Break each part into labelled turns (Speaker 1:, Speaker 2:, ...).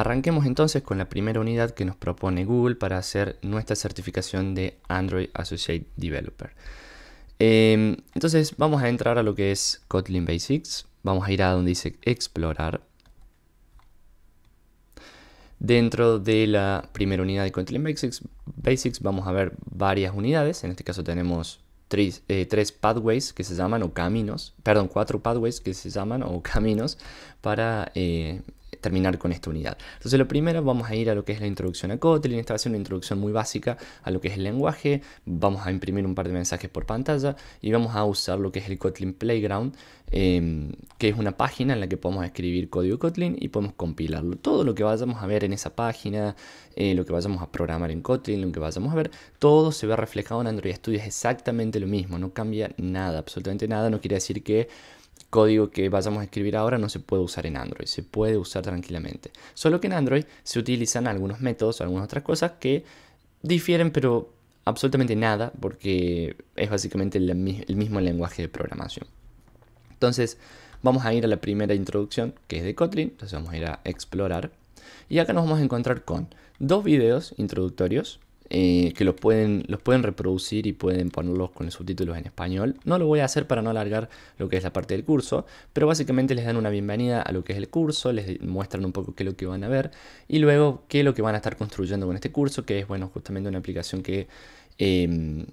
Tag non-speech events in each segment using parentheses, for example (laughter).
Speaker 1: Arranquemos entonces con la primera unidad que nos propone Google para hacer nuestra certificación de Android Associate Developer. Em, entonces vamos a entrar a lo que es Kotlin Basics. Vamos a ir a donde dice explorar. Dentro de la primera unidad de Kotlin Basics, Basics vamos a ver varias unidades. En este caso tenemos tres, eh, pathways que se llaman o caminos, perdón, cuatro pathways que se llaman o caminos para eh, terminar con esta unidad. Entonces lo primero vamos a ir a lo que es la introducción a Kotlin, esta va a ser una introducción muy básica a lo que es el lenguaje, vamos a imprimir un par de mensajes por pantalla y vamos a usar lo que es el Kotlin Playground, em, que es una página en la que podemos escribir código Kotlin y podemos compilarlo. Todo lo que vayamos a ver en esa página, eh, lo que vayamos a programar en Kotlin, lo que vayamos a ver, todo se ve reflejado en Android Studio, es exactamente lo mismo, no cambia nada, absolutamente nada, no quiere decir que código que vayamos a escribir ahora no se puede usar en Android, se puede usar tranquilamente. Solo que en Android se utilizan algunos métodos algunas otras cosas que difieren, pero absolutamente nada, porque es básicamente el, mismo lenguaje de programación. Entonces, vamos a ir a la primera introducción, que es de Kotlin, entonces vamos a ir a explorar. Y acá nos vamos a encontrar con dos videos introductorios eh, que los pueden, los pueden reproducir y pueden ponerlos con los subtítulos en español. No lo voy a hacer para no alargar lo que es la parte del curso, pero básicamente les dan una bienvenida a lo que es el curso, les muestran un poco qué es lo que van a ver y luego qué es lo que van a estar construyendo con este curso, que es bueno justamente una aplicación que em,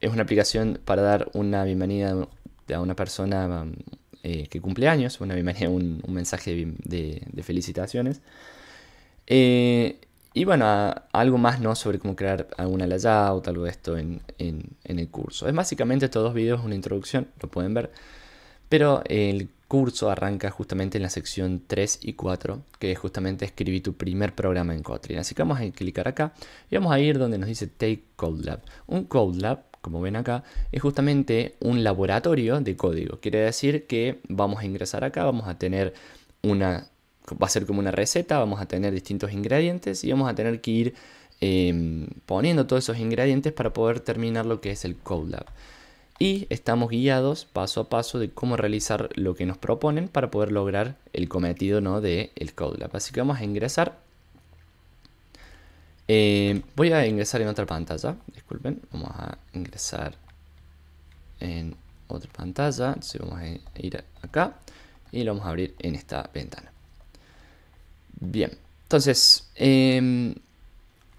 Speaker 1: es una aplicación para dar una bienvenida a una persona eh, que cumple años, una bienvenida, un, mensaje de, de felicitaciones. Eh, y bueno, algo más ¿no? sobre cómo crear alguna layout, algo de esto en, el curso. Es básicamente estos dos videos, una introducción, lo pueden ver. Pero el curso arranca justamente en la sección 3 y 4, que es justamente escribir tu primer programa en Kotlin. Así que vamos a clicar acá y vamos a ir donde nos dice Take Code Lab. Un Code Lab, como ven acá, es justamente un laboratorio de código. Quiere decir que vamos a ingresar acá, vamos a tener una va a ser como una receta, vamos a tener distintos ingredientes y vamos a tener que ir em, poniendo todos esos ingredientes para poder terminar lo que es el Code Lab. Y estamos guiados paso a paso de cómo realizar lo que nos proponen para poder lograr el cometido ¿no? del el Code Lab. Así que vamos a ingresar. Em, voy a ingresar en otra pantalla, disculpen, vamos a ingresar en otra pantalla, entonces vamos a ir acá y lo vamos a abrir en esta ventana. Bien, entonces, em,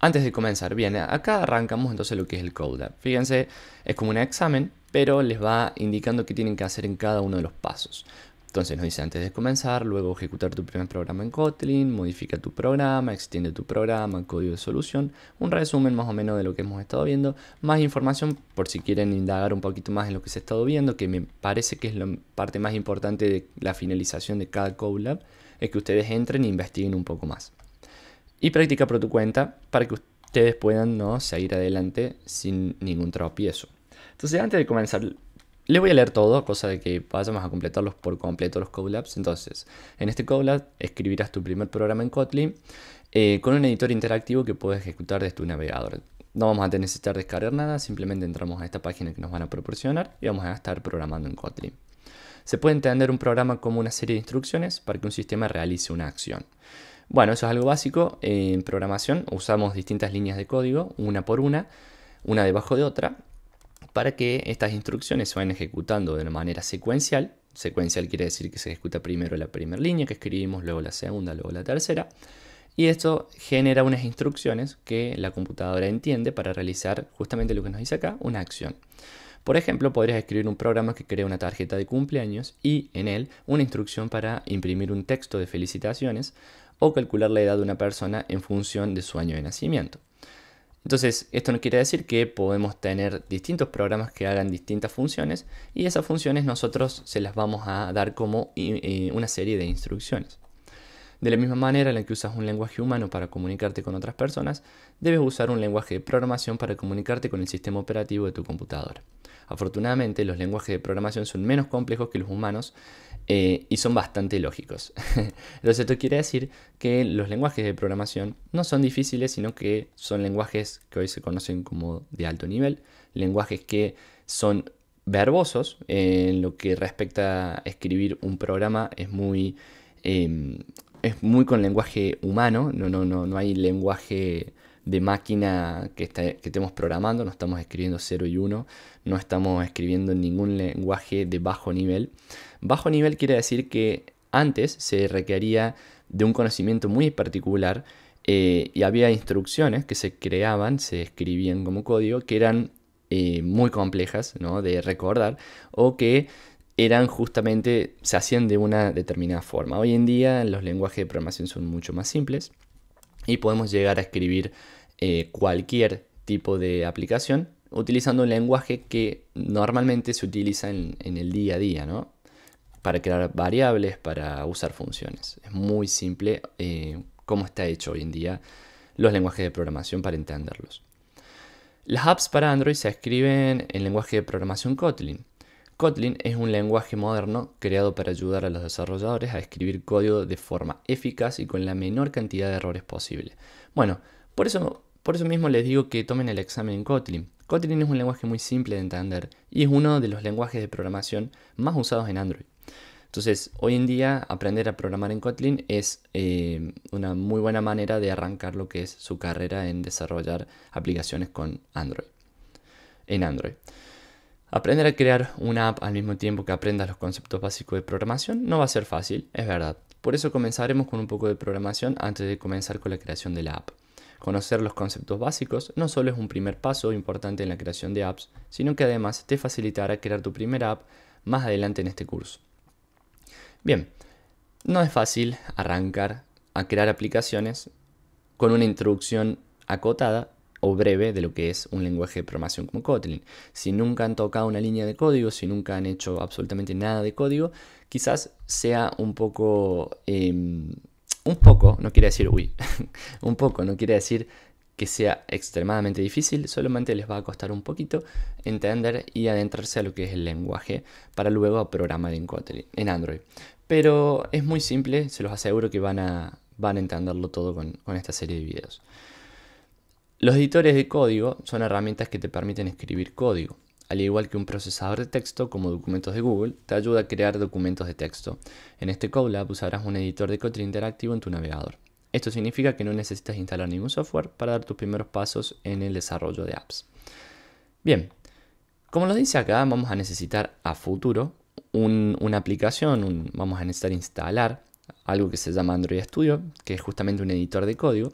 Speaker 1: antes de comenzar, bien, acá arrancamos entonces lo que es el Code Fíjense, es como un examen, pero les va indicando qué tienen que hacer en cada uno de los pasos. Entonces nos dice antes de comenzar, luego ejecutar tu primer programa en Kotlin, modifica tu programa, extiende tu programa, código de solución, un resumen más o menos de lo que hemos estado viendo, más información por si quieren indagar un poquito más en lo que se ha estado viendo, que me parece que es la parte más importante de la finalización de cada CodeLab es que ustedes entren e investiguen un poco más. Y practica por tu cuenta para que ustedes puedan ¿no? seguir adelante sin ningún tropiezo. Entonces, antes de comenzar, les voy a leer todo, cosa de que vayamos a completarlos por completo los Colabs. Entonces, en este Colab escribirás tu primer programa en Kotlin eh, con un editor interactivo que puedes ejecutar desde tu navegador. No vamos a necesitar descargar nada, simplemente entramos a esta página que nos van a proporcionar y vamos a estar programando en Kotlin. Se puede entender un programa como una serie de instrucciones para que un sistema realice una acción. Bueno, eso es algo básico. En programación usamos distintas líneas de código, una por una, una debajo de otra, para que estas instrucciones se vayan ejecutando de una manera secuencial. Secuencial quiere decir que se ejecuta primero la primera línea que escribimos, luego la segunda, luego la tercera. Y esto genera unas instrucciones que la computadora entiende para realizar justamente lo que nos dice acá, una acción. Por ejemplo, podrías escribir un programa que crea una tarjeta de cumpleaños y en él una instrucción para imprimir un texto de felicitaciones o calcular la edad de una persona en función de su año de nacimiento. Entonces, esto no quiere decir que podemos tener distintos programas que hagan distintas funciones y esas funciones nosotros se las vamos a dar como eh, una serie de instrucciones. De la misma manera en la que usas un lenguaje humano para comunicarte con otras personas, debes usar un lenguaje de programación para comunicarte con el sistema operativo de tu computadora. Afortunadamente, los lenguajes de programación son menos complejos que los humanos eh, y son bastante lógicos. (laughs) Entonces, esto quiere decir que los lenguajes de programación no son difíciles, sino que son lenguajes que hoy se conocen como de alto nivel, lenguajes que son verbosos en lo que respecta a escribir un programa es muy em, es muy con lenguaje humano, no, no, no, no hay lenguaje de máquina que, que estemos programando, no estamos escribiendo 0 y 1, no estamos escribiendo ningún lenguaje de bajo nivel. Bajo nivel quiere decir que antes se requería de un conocimiento muy particular eh, y había instrucciones que se creaban, se escribían como código, que eran eh, muy complejas ¿no? de recordar o que eran justamente, se hacían de una determinada forma. Hoy en día los lenguajes de programación son mucho más simples y podemos llegar a escribir eh, cualquier tipo de aplicación utilizando un lenguaje que normalmente se utiliza en, el día a día, ¿no? Para crear variables, para usar funciones. Es muy simple eh, cómo está hecho hoy en día los lenguajes de programación para entenderlos. Las apps para Android se escriben en lenguaje de programación Kotlin. Kotlin es un lenguaje moderno creado para ayudar a los desarrolladores a escribir código de forma eficaz y con la menor cantidad de errores posible. Bueno, por eso, por eso mismo les digo que tomen el examen en Kotlin. Kotlin es un lenguaje muy simple de entender y es uno de los lenguajes de programación más usados en Android. Entonces, hoy en día aprender a programar en Kotlin es eh, una muy buena manera de arrancar lo que es su carrera en desarrollar aplicaciones con Android. En Android. Aprender a crear una app al mismo tiempo que aprendas los conceptos básicos de programación no va a ser fácil, es verdad. Por eso comenzaremos con un poco de programación antes de comenzar con la creación de la app. Conocer los conceptos básicos no solo es un primer paso importante en la creación de apps, sino que además te facilitará crear tu primera app más adelante en este curso. Bien, no es fácil arrancar a crear aplicaciones con una introducción acotada o breve de lo que es un lenguaje de programación como Kotlin. Si nunca han tocado una línea de código, si nunca han hecho absolutamente nada de código, quizás sea un poco, em, un poco, no quiere decir, uy, (laughs) un poco, no quiere decir que sea extremadamente difícil, solamente les va a costar un poquito entender y adentrarse a lo que es el lenguaje para luego programar en Kotlin, en Android. Pero es muy simple, se los aseguro que van a, van a entenderlo todo con, con esta serie de videos. Los editores de código son herramientas que te permiten escribir código. Al igual que un procesador de texto como documentos de Google, te ayuda a crear documentos de texto. En este Colab usarás un editor de código interactivo en tu navegador. Esto significa que no necesitas instalar ningún software para dar tus primeros pasos en el desarrollo de apps. Bien, como lo dice acá, vamos a necesitar a futuro una aplicación, vamos a necesitar instalar algo que se llama Android Studio, que es justamente un editor de código,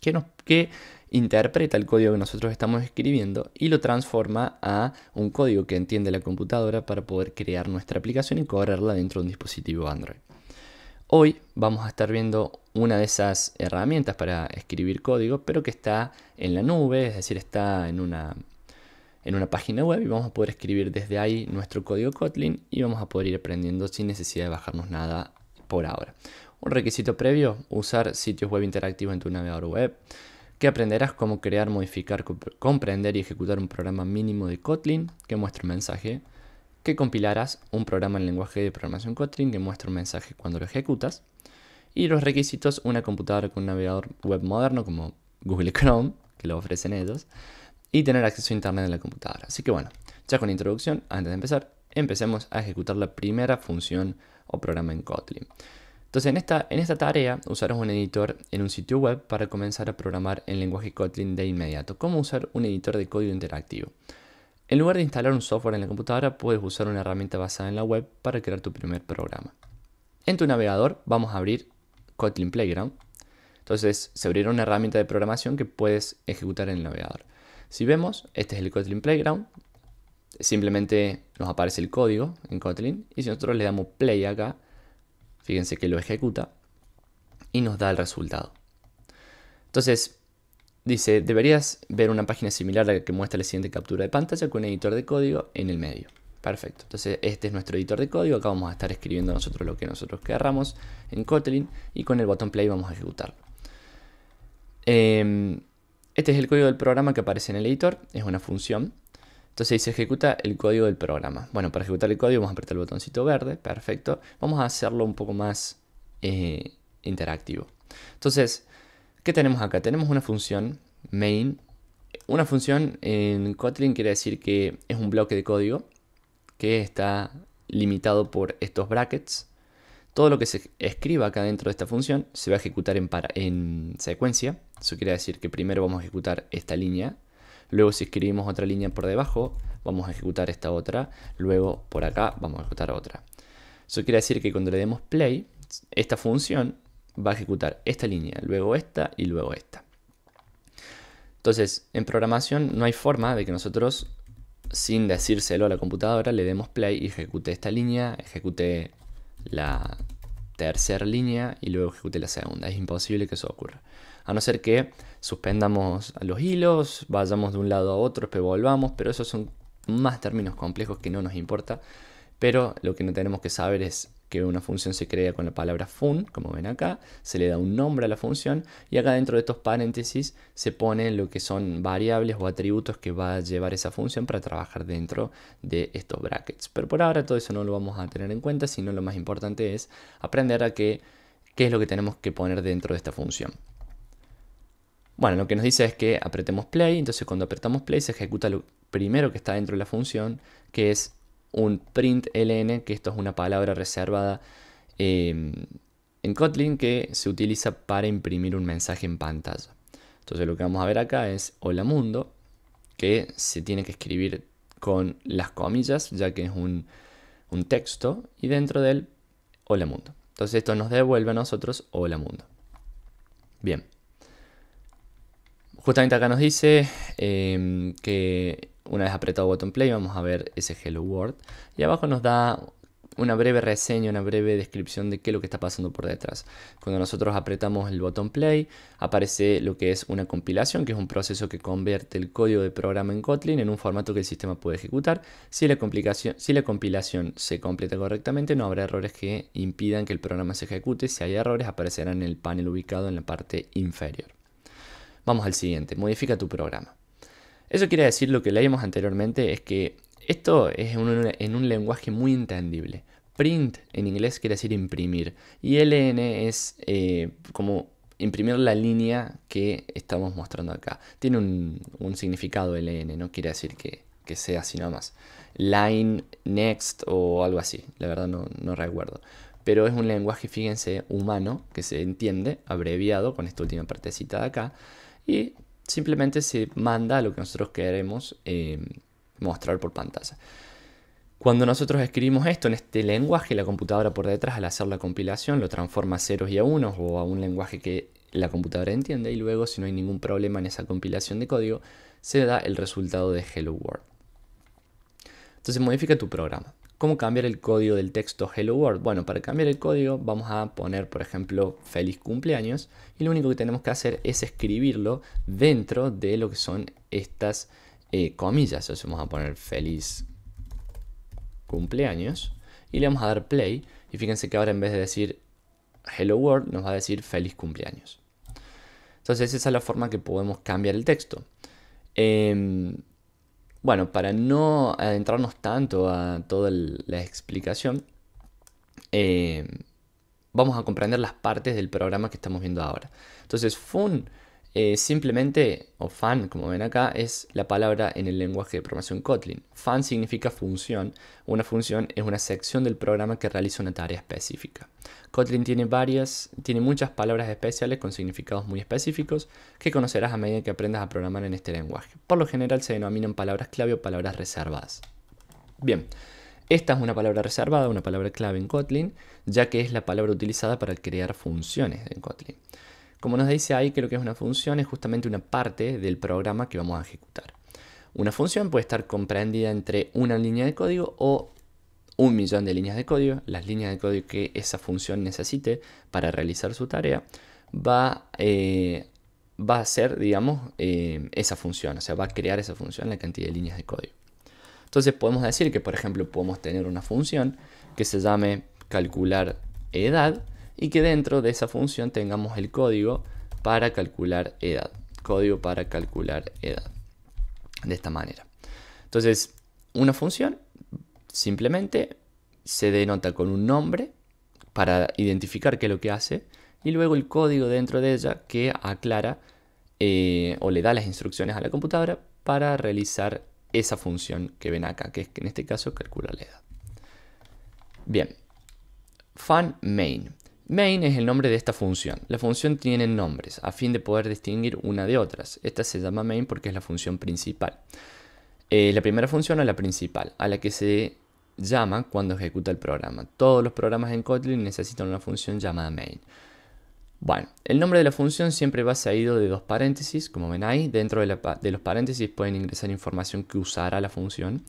Speaker 1: que, nos, que interpreta el código que nosotros estamos escribiendo y lo transforma a un código que entiende la computadora para poder crear nuestra aplicación y correrla dentro de un dispositivo Android. Hoy vamos a estar viendo una de esas herramientas para escribir código, pero que está en la nube, es decir, está en una, en una página web y vamos a poder escribir desde ahí nuestro código Kotlin y vamos a poder ir aprendiendo sin necesidad de bajarnos nada por ahora. Un requisito previo, usar sitios web interactivos en tu navegador web que aprenderás cómo crear, modificar, comprender y ejecutar un programa mínimo de Kotlin que muestre un mensaje, que compilarás un programa en lenguaje de programación Kotlin que muestra un mensaje cuando lo ejecutas, y los requisitos, una computadora con un navegador web moderno como Google Chrome, que lo ofrecen ellos, y tener acceso a internet en la computadora. Así que bueno, ya con la introducción, antes de empezar, empecemos a ejecutar la primera función o programa en Kotlin. Entonces en esta, en esta tarea usarás un editor en un sitio web para comenzar a programar en lenguaje Kotlin de inmediato. ¿Cómo usar un editor de código interactivo? En lugar de instalar un software en la computadora, puedes usar una herramienta basada en la web para crear tu primer programa. En tu navegador vamos a abrir Kotlin Playground. Entonces se abrirá una herramienta de programación que puedes ejecutar en el navegador. Si vemos, este es el Kotlin Playground. Simplemente nos aparece el código en Kotlin y si nosotros le damos play acá, Fíjense que lo ejecuta y nos da el resultado. Entonces, dice, deberías ver una página similar a la que muestra la siguiente captura de pantalla con un editor de código en el medio. Perfecto. Entonces, este es nuestro editor de código. Acá vamos a estar escribiendo nosotros lo que nosotros querramos en Kotlin y con el botón play vamos a ejecutarlo. Em, este es el código del programa que aparece en el editor. Es una función. Entonces se ejecuta el código del programa. Bueno, para ejecutar el código vamos a apretar el botoncito verde, perfecto. Vamos a hacerlo un poco más eh, interactivo. Entonces, ¿qué tenemos acá? Tenemos una función main. Una función en Kotlin quiere decir que es un bloque de código que está limitado por estos brackets. todo lo que se escriba acá dentro de esta función se va a ejecutar en, en secuencia. Eso quiere decir que primero vamos a ejecutar esta línea, luego si escribimos otra línea por debajo, vamos a ejecutar esta otra, luego por acá vamos a ejecutar otra. Eso quiere decir que cuando le demos play, esta función va a ejecutar esta línea, luego esta y luego esta. Entonces, en programación no hay forma de que nosotros, sin decírselo a la computadora, le demos play y ejecute esta línea, ejecute la tercera línea y luego ejecute la segunda. Es imposible que eso ocurra. A no ser que suspendamos los hilos, vayamos de un lado a otro, después volvamos, pero esos son más términos complejos que no nos importa. Pero lo que no tenemos que saber es que una función se crea con la palabra fun, como ven acá, se le da un nombre a la función y acá dentro de estos paréntesis se ponen lo que son variables o atributos que va a llevar esa función para trabajar dentro de estos brackets. Pero por ahora todo eso no lo vamos a tener en cuenta, sino lo más importante es aprender a qué, qué es lo que tenemos que poner dentro de esta función. Bueno, lo que nos dice es que apretemos play, entonces cuando apretamos play se ejecuta lo primero que está dentro de la función, que es un print ln, que esto es una palabra reservada em, en Kotlin que se utiliza para imprimir un mensaje en pantalla. Entonces lo que vamos a ver acá es hola mundo, que se tiene que escribir con las comillas, ya que es un, un texto, y dentro del hola mundo. Entonces esto nos devuelve a nosotros hola mundo. Bien. Justamente acá nos dice em, que una vez apretado botón play vamos a ver ese Hello World y abajo nos da una breve reseña, una breve descripción de qué es lo que está pasando por detrás. Cuando nosotros apretamos el botón play aparece lo que es una compilación, que es un proceso que convierte el código de programa en Kotlin en un formato que el sistema puede ejecutar. Si la, si la compilación se completa correctamente no habrá errores que impidan que el programa se ejecute. Si hay errores aparecerán en el panel ubicado en la parte inferior. Vamos al siguiente, modifica tu programa. Eso quiere decir lo que leímos anteriormente, es que esto es en un lenguaje muy entendible. Print en inglés quiere decir imprimir y ln es eh, como imprimir la línea que estamos mostrando acá. Tiene un, significado ln, no quiere decir que, sea así más. Line, next o algo así, la verdad no, no recuerdo. Pero es un lenguaje, fíjense, humano, que se entiende, abreviado, con esta última partecita de acá. Y simplemente se manda lo que nosotros queremos eh, mostrar por pantalla. Cuando nosotros escribimos esto en este lenguaje, la computadora por detrás al hacer la compilación lo transforma a ceros y a unos o a un lenguaje que la computadora entiende y luego si no hay ningún problema en esa compilación de código se da el resultado de Hello World. Entonces modifica tu programa. ¿Cómo cambiar el código del texto Hello World? Bueno, para cambiar el código vamos a poner, por ejemplo, feliz cumpleaños y lo único que tenemos que hacer es escribirlo dentro de lo que son estas eh, comillas. Entonces vamos a poner feliz cumpleaños y le vamos a dar play y fíjense que ahora en vez de decir Hello World nos va a decir feliz cumpleaños. Entonces esa es la forma que podemos cambiar el texto. Em, bueno, para no adentrarnos tanto a toda la explicación, eh, vamos a comprender las partes del programa que estamos viendo ahora. Entonces, fun eh, simplemente, o fan, como ven acá, es la palabra en el lenguaje de programación Kotlin. Fan significa función. Una función es una sección del programa que realiza una tarea específica. Kotlin tiene varias, tiene muchas palabras especiales con significados muy específicos que conocerás a medida que aprendas a programar en este lenguaje. Por lo general se denominan palabras clave o palabras reservadas. Bien, esta es una palabra reservada, una palabra clave en Kotlin, ya que es la palabra utilizada para crear funciones en Kotlin. Como nos dice ahí que lo que es una función es justamente una parte del programa que vamos a ejecutar. Una función puede estar comprendida entre una línea de código o un millón de líneas de código. Las líneas de código que esa función necesite para realizar su tarea va, eh, va a ser, digamos, eh, esa función. O sea, va a crear esa función la cantidad de líneas de código. Entonces podemos decir que, por ejemplo, podemos tener una función que se llame calcular edad y que dentro de esa función tengamos el código para calcular edad. Código para calcular edad. De esta manera. Entonces, una función simplemente se denota con un nombre para identificar qué es lo que hace y luego el código dentro de ella que aclara eh, o le da las instrucciones a la computadora para realizar esa función que ven acá, que es en este caso calcular la edad. Bien, fun main. Main es el nombre de esta función. La función tiene nombres a fin de poder distinguir una de otras. Esta se llama main porque es la función principal. Eh, la primera función es la principal, a la que se llama cuando ejecuta el programa. Todos los programas en Kotlin necesitan una función llamada main. Bueno, el nombre de la función siempre va seguido de dos paréntesis, como ven ahí. Dentro de, los paréntesis pueden ingresar información que usará la función.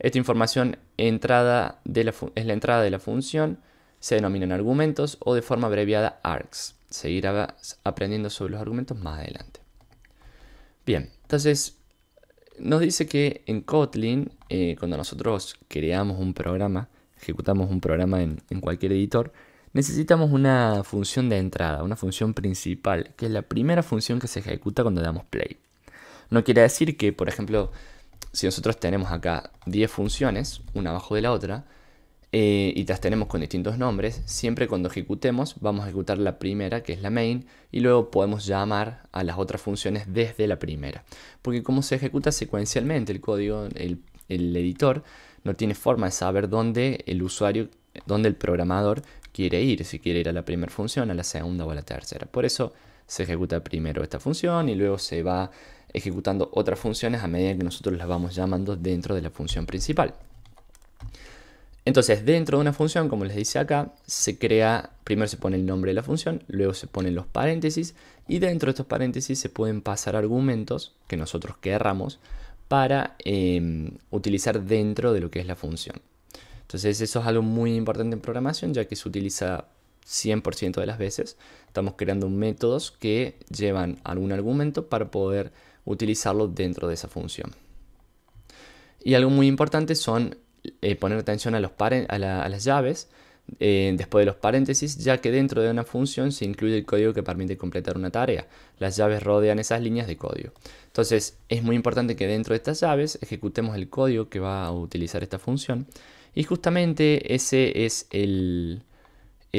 Speaker 1: Esta información entrada es la entrada de la función, se denominan argumentos o de forma abreviada args. Seguirá aprendiendo sobre los argumentos más adelante. Bien, entonces nos dice que en Kotlin, eh, cuando nosotros creamos un programa, ejecutamos un programa en, cualquier editor, necesitamos una función de entrada, una función principal, que es la primera función que se ejecuta cuando damos play. No quiere decir que, por ejemplo, si nosotros tenemos acá 10 funciones, una abajo de la otra, eh, y las tenemos con distintos nombres, siempre cuando ejecutemos vamos a ejecutar la primera, que es la main, y luego podemos llamar a las otras funciones desde la primera. Porque como se ejecuta secuencialmente el código, el, editor no tiene forma de saber dónde el usuario, dónde el programador quiere ir, si quiere ir a la primera función, a la segunda o a la tercera. Por eso se ejecuta primero esta función y luego se va ejecutando otras funciones a medida que nosotros las vamos llamando dentro de la función principal. Entonces, dentro de una función, como les dice acá, se crea, primero se pone el nombre de la función, luego se ponen los paréntesis y dentro de estos paréntesis se pueden pasar argumentos que nosotros querramos para em, utilizar dentro de lo que es la función. Entonces, eso es algo muy importante en programación, ya que se utiliza 100% de las veces. Estamos creando métodos que llevan algún argumento para poder utilizarlo dentro de esa función. Y algo muy importante son eh, poner atención a, los a, las llaves eh, después de los paréntesis, ya que dentro de una función se incluye el código que permite completar una tarea. Las llaves rodean esas líneas de código. Entonces es muy importante que dentro de estas llaves ejecutemos el código que va a utilizar esta función. Y justamente ese es el,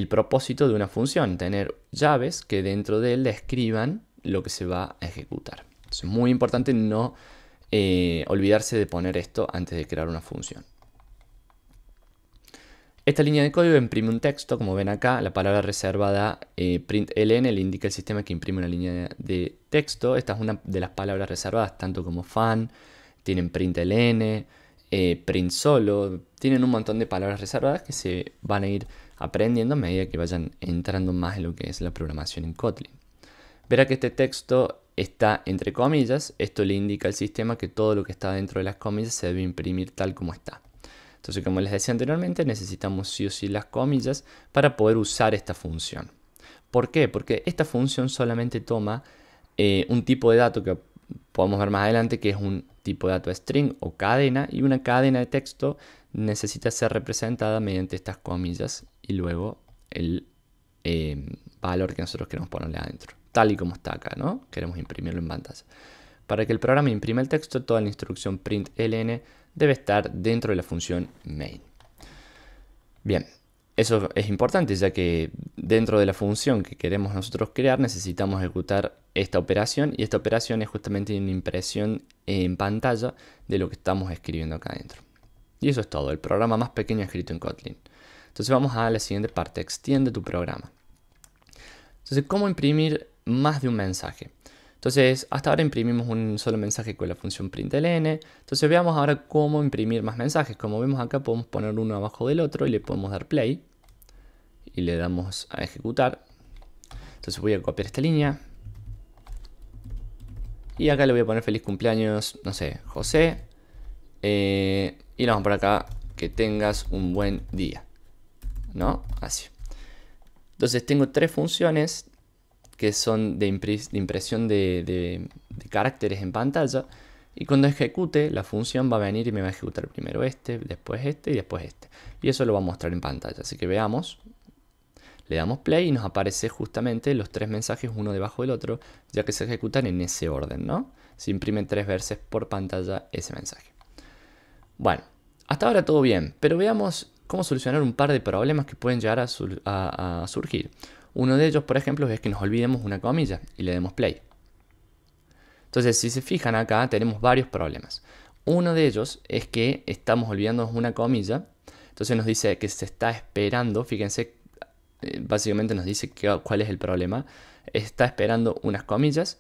Speaker 1: propósito de una función, tener llaves que dentro de él describan lo que se va a ejecutar. Es muy importante no eh, olvidarse de poner esto antes de crear una función. Esta línea de código imprime un texto, como ven acá, la palabra reservada eh, println le indica al sistema que imprime una línea de texto. Esta es una de las palabras reservadas, tanto como fan, tienen println, eh, print solo, tienen un montón de palabras reservadas que se van a ir aprendiendo a medida que vayan entrando más en lo que es la programación en Kotlin. Verá que este texto está entre comillas, esto le indica al sistema que todo lo que está dentro de las comillas se debe imprimir tal como está. Entonces, como les decía anteriormente, necesitamos sí o sí las comillas para poder usar esta función. ¿Por qué? Porque esta función solamente toma eh, un tipo de dato que podemos ver más adelante, que es un tipo de dato string o cadena, y una cadena de texto necesita ser representada mediante estas comillas y luego el eh, valor que nosotros queremos ponerle adentro, tal y como está acá, ¿no? Queremos imprimirlo en pantalla. Para que el programa imprima el texto, toda la instrucción println debe estar dentro de la función main. Bien, eso es importante ya que dentro de la función que queremos nosotros crear necesitamos ejecutar esta operación y esta operación es justamente una impresión en pantalla de lo que estamos escribiendo acá adentro. Y eso es todo, el programa más pequeño escrito en Kotlin. Entonces vamos a la siguiente parte, extiende tu programa. Entonces, ¿cómo imprimir más de un mensaje? Entonces, hasta ahora imprimimos un solo mensaje con la función println. Entonces, veamos ahora cómo imprimir más mensajes. Como vemos acá, podemos poner uno abajo del otro y le podemos dar play. Y le damos a ejecutar. Entonces, voy a copiar esta línea. Y acá le voy a poner feliz cumpleaños, no sé, José. Eh, y vamos por acá, que tengas un buen día. ¿No? Así. Entonces tengo tres funciones que son de, impresión de, caracteres en pantalla. Y cuando ejecute, la función va a venir y me va a ejecutar primero este, después este y después este. Y eso lo va a mostrar en pantalla. Así que veamos. Le damos play y nos aparece justamente los tres mensajes uno debajo del otro, ya que se ejecutan en ese orden, ¿no? Se imprimen tres veces por pantalla ese mensaje. Bueno, hasta ahora todo bien, pero veamos cómo solucionar un par de problemas que pueden llegar a surgir. Uno de ellos, por ejemplo, es que nos olvidemos una comilla y le demos play. Entonces, si se fijan acá, tenemos varios problemas. Uno de ellos es que estamos olvidándonos una comilla. Entonces nos dice que se está esperando, fíjense eh, básicamente nos dice cuál es el problema. Está esperando unas comillas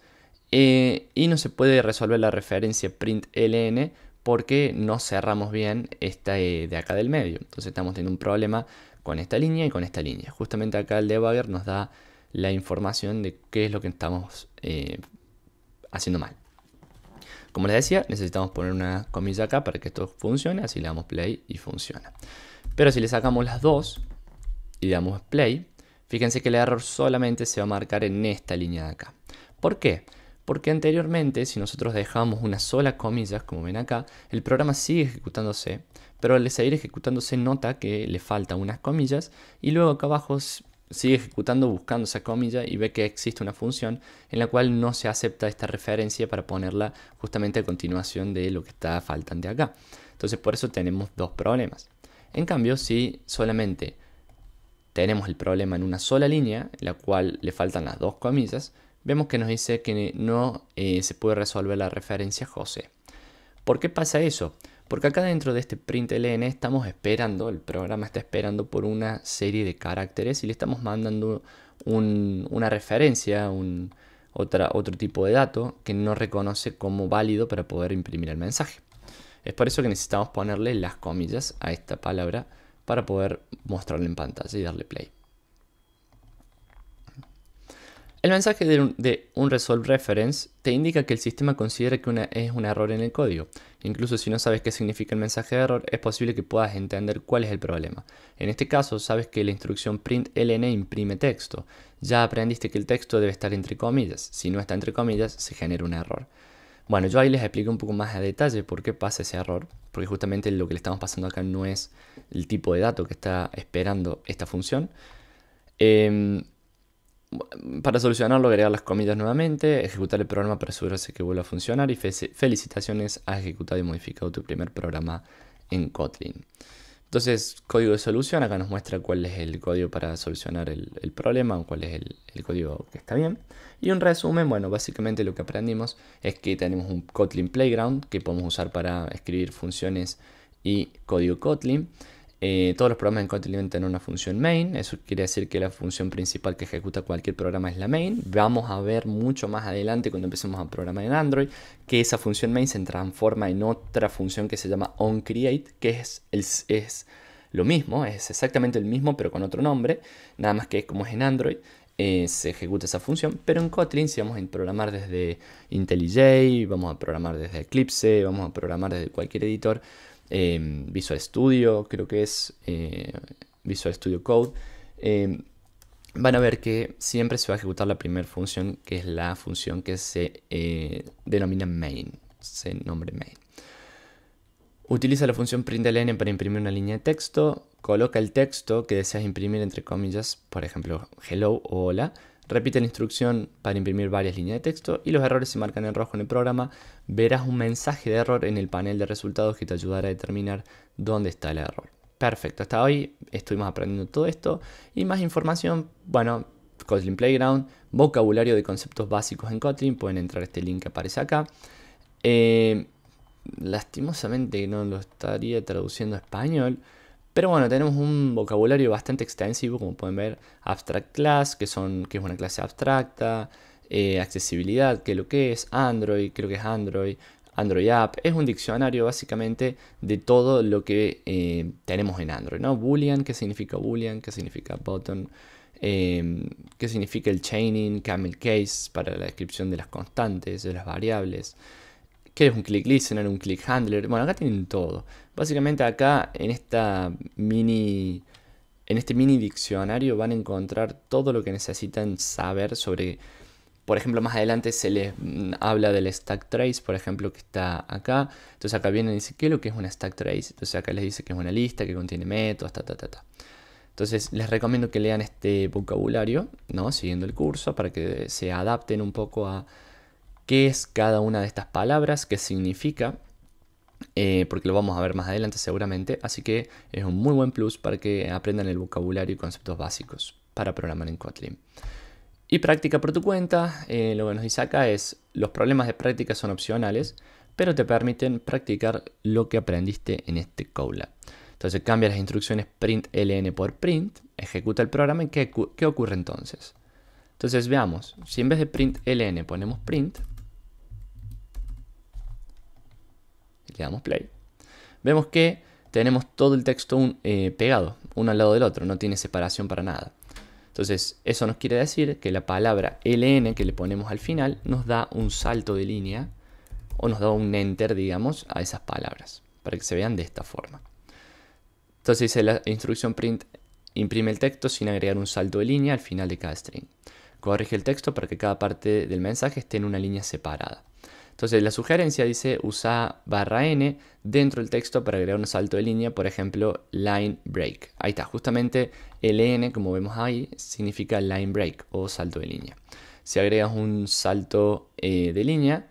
Speaker 1: eh, y no se puede resolver la referencia println porque no cerramos bien esta de acá del medio. Entonces estamos teniendo un problema con esta línea y con esta línea. Justamente acá el debugger nos da la información de qué es lo que estamos haciendo mal. Como les decía, necesitamos poner una comilla acá para que esto funcione, así le damos play y funciona. Pero si le sacamos las dos y damos play, fíjense que el error solamente se va a marcar en esta línea de acá. ¿Por qué? Porque anteriormente, si nosotros dejamos una sola comilla, como ven acá, el programa sigue ejecutándose, pero al seguir ejecutándose nota que le faltan unas comillas y luego acá abajo sigue ejecutando buscando esa comilla y ve que existe una función en la cual no se acepta esta referencia para ponerla justamente a continuación de lo que está faltante acá. Entonces por eso tenemos dos problemas. En cambio, si solamente tenemos el problema en una sola línea, en la cual le faltan las dos comillas, vemos que nos dice que no eh, se puede resolver la referencia José. ¿Por qué pasa eso? Porque acá dentro de este println estamos esperando, el programa está esperando por una serie de caracteres y le estamos mandando una referencia, un, otra, otro tipo de dato que no reconoce como válido para poder imprimir el mensaje. Es por eso que necesitamos ponerle las comillas a esta palabra para poder mostrarla en pantalla y darle play. El mensaje de un, resolve reference te indica que el sistema considera que es un error en el código. Incluso si no sabes qué significa el mensaje de error, es posible que puedas entender cuál es el problema. En este caso, sabes que la instrucción println imprime texto. Ya aprendiste que el texto debe estar entre comillas. Si no está entre comillas, se genera un error. Bueno, yo ahí les explico un poco más a detalle por qué pasa ese error, porque justamente lo que le estamos pasando acá no es el tipo de dato que está esperando esta función. Em, para solucionarlo, agregar las comillas nuevamente, ejecutar el programa para asegurarse que vuelva a funcionar y felicitaciones, has ejecutado y modificado tu primer programa en Kotlin. Entonces, código de solución, acá nos muestra cuál es el código para solucionar el, problema o cuál es el, código que está bien. Y un resumen, bueno, básicamente lo que aprendimos es que tenemos un Kotlin Playground que podemos usar para escribir funciones y código Kotlin. Eh, todos los programas en Kotlin deben tener una función main, eso quiere decir que la función principal que ejecuta cualquier programa es la main. Vamos a ver mucho más adelante cuando empecemos a programar en Android que esa función main se transforma en otra función que se llama onCreate, que es, lo mismo, es exactamente el mismo pero con otro nombre, nada más que como es en Android. Eh, se ejecuta esa función, pero en Kotlin si vamos a programar desde IntelliJ, vamos a programar desde Eclipse, vamos a programar desde cualquier editor, Em, Visual Studio, creo que es eh, Visual Studio Code, em, van a ver que siempre se va a ejecutar la primera función, que es la función que se eh, denomina main, se nombre main. Utiliza la función println para imprimir una línea de texto, coloca el texto que deseas imprimir entre comillas, por ejemplo, hello o hola, Repite la instrucción para imprimir varias líneas de texto y los errores se marcan en rojo en el programa. Verás un mensaje de error en el panel de resultados que te ayudará a determinar dónde está el error. Perfecto, hasta hoy estuvimos aprendiendo todo esto y más información, bueno, Kotlin Playground, vocabulario de conceptos básicos en Kotlin, pueden entrar a este link que aparece acá. Eh, lastimosamente no lo estaría traduciendo a español, pero bueno, tenemos un vocabulario bastante extensivo, como pueden ver, abstract class, que, son, es una clase abstracta, eh, accesibilidad, que lo que es, Android, creo que es Android, Android App, es un diccionario básicamente de todo lo que eh, tenemos en Android, ¿no? Boolean, ¿qué significa Boolean? ¿Qué significa button? Em, ¿Qué significa el chaining? Camel case para la descripción de las constantes, de las variables. ¿Qué es un click listener, un click handler? Bueno, acá tienen todo. Básicamente acá en esta mini en este mini diccionario van a encontrar todo lo que necesitan saber sobre por ejemplo, más adelante se les mm, habla del stack trace, por ejemplo, que está acá. Entonces acá viene y dice, ¿qué es lo que es una stack trace? Entonces acá les dice que es una lista que contiene métodos, ta, ta, ta, ta. Entonces les recomiendo que lean este vocabulario, ¿no? Siguiendo el curso, para que se adapten un poco a, qué es cada una de estas palabras, qué significa, eh, porque lo vamos a ver más adelante seguramente, así que es un muy buen plus para que aprendan el vocabulario y conceptos básicos para programar en Kotlin. Y práctica por tu cuenta, eh, lo que nos dice acá es, los problemas de práctica son opcionales, pero te permiten practicar lo que aprendiste en este Colab. Entonces cambia las instrucciones print ln por print, ejecuta el programa y ¿qué, qué ocurre entonces? Entonces veamos, si en vez de print ln ponemos print, y le damos play, vemos que tenemos todo el texto eh, pegado, uno al lado del otro, no tiene separación para nada. Entonces, eso nos quiere decir que la palabra ln que le ponemos al final nos da un salto de línea o nos da un enter, digamos, a esas palabras, para que se vean de esta forma. Entonces dice la instrucción print imprime el texto sin agregar un salto de línea al final de cada string. Corrige el texto para que cada parte del mensaje esté en una línea separada. Entonces la sugerencia dice usa barra n dentro del texto para agregar un salto de línea, por ejemplo, line break. Ahí está, justamente el n, como vemos ahí, significa line break o salto de línea. Si agregas un salto eh, de línea,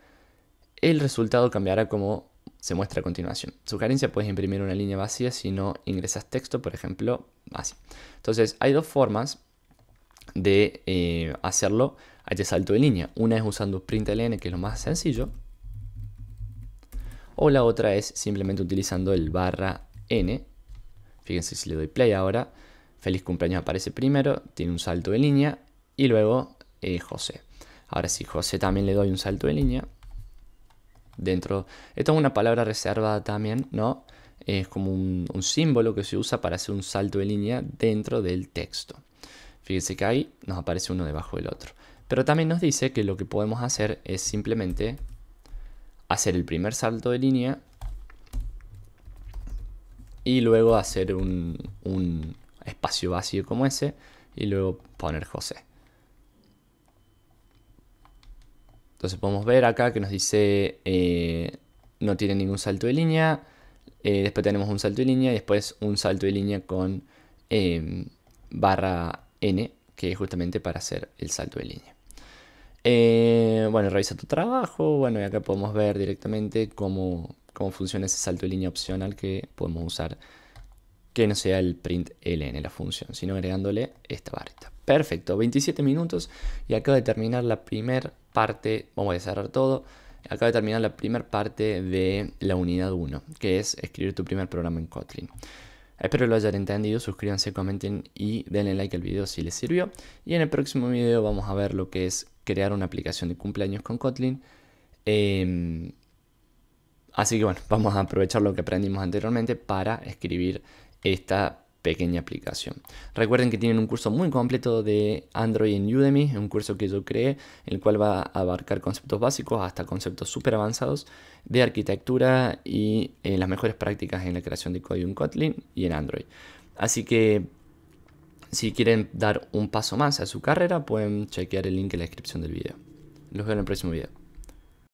Speaker 1: el resultado cambiará como se muestra a continuación. Sugerencia, puedes imprimir una línea vacía si no ingresas texto, por ejemplo, así. Entonces, hay dos formas de eh, hacerlo a este salto de línea. Una es usando println, que es lo más sencillo. O la otra es simplemente utilizando el barra n. Fíjense si le doy play ahora. Feliz cumpleaños aparece primero, tiene un salto de línea y luego eh, José. Ahora si José también le doy un salto de línea. Dentro, esto es una palabra reservada también, ¿no? Es como un símbolo que se usa para hacer un salto de línea dentro del texto. Fíjense que ahí nos aparece uno debajo del otro. Pero también nos dice que lo que podemos hacer es simplemente hacer el primer salto de línea y luego hacer un, espacio vacío como ese y luego poner José. Entonces podemos ver acá que nos dice eh, no tiene ningún salto de línea. Eh, después tenemos un salto de línea y después un salto de línea con eh, barra n, que es justamente para hacer el salto de línea. Eh, bueno, revisa tu trabajo. Bueno, y acá podemos ver directamente cómo, cómo funciona ese salto de línea opcional que podemos usar que no sea el print ln la función, sino agregándole esta barrita. Perfecto, 27 minutos y acaba de terminar la primera parte, vamos a cerrar todo, acaba de terminar la primera parte de la unidad 1, que es escribir tu primer programa en Kotlin. Espero lo hayan entendido, suscríbanse, comenten y denle like al video si les sirvió. Y en el próximo video vamos a ver lo que es crear una aplicación de cumpleaños con Kotlin. Em, así que bueno, vamos a aprovechar lo que aprendimos anteriormente para escribir esta pequeña aplicación. Recuerden que tienen un curso muy completo de Android en Udemy, un curso que yo creé, el cual va a abarcar conceptos básicos hasta conceptos súper avanzados de arquitectura y eh, las mejores prácticas en la creación de código en Kotlin y en Android. Así que si quieren dar un paso más a su carrera, pueden chequear el link en la descripción del video. Los veo en el próximo video.